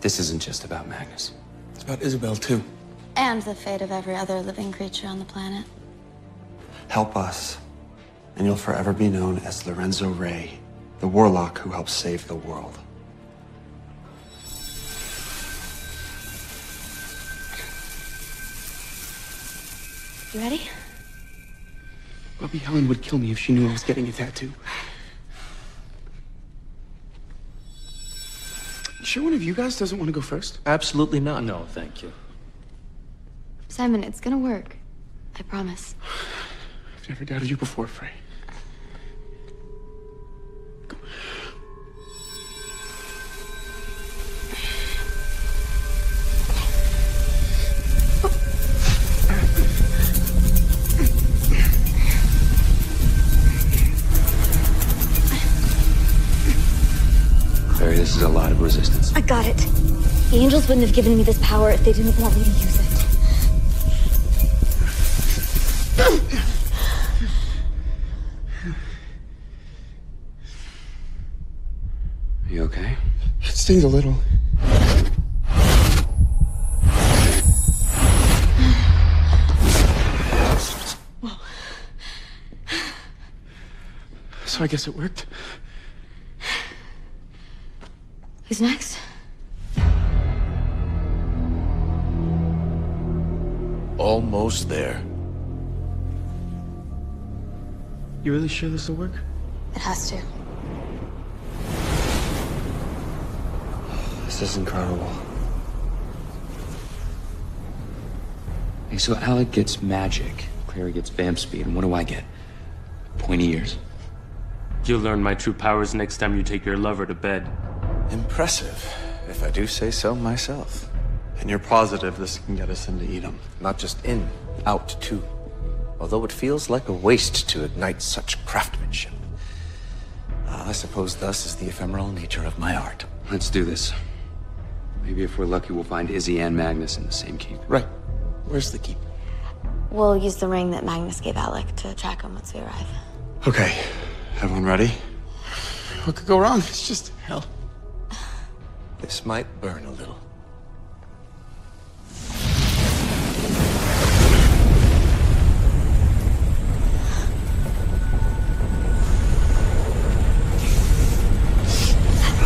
This isn't just about Magnus. It's about Isabelle, too. And the fate of every other living creature on the planet. Help us, and you'll forever be known as Lorenzo Rey, the warlock who helped save the world. You ready? Bobby Helen would kill me if she knew I was getting a tattoo. Sure one of you guys doesn't want to go first? Absolutely not. No, thank you. Simon, it's gonna work. I promise. I've never doubted you before, Fray. This is a lot of resistance. I got it. The angels wouldn't have given me this power if they didn't want me to use it. Are you okay? It stings a little. So I guess it worked. Who's next? Almost there. You really sure this will work? It has to. This is incredible. Hey, so Alec gets magic, Clary gets vamp speed, and what do I get? Pointy ears. You'll learn my true powers next time you take your lover to bed. Impressive, if I do say so myself. And you're positive this can get us into Edom? Not just in, out too. Although it feels like a waste to ignite such craftsmanship. Ah, I suppose thus is the ephemeral nature of my art. Let's do this. Maybe if we're lucky, we'll find Izzy and Magnus in the same keep. Right. Where's the keep? We'll use the ring that Magnus gave Alec to track him once we arrive. Okay, everyone ready? What could go wrong? It's just hell. This might burn a little.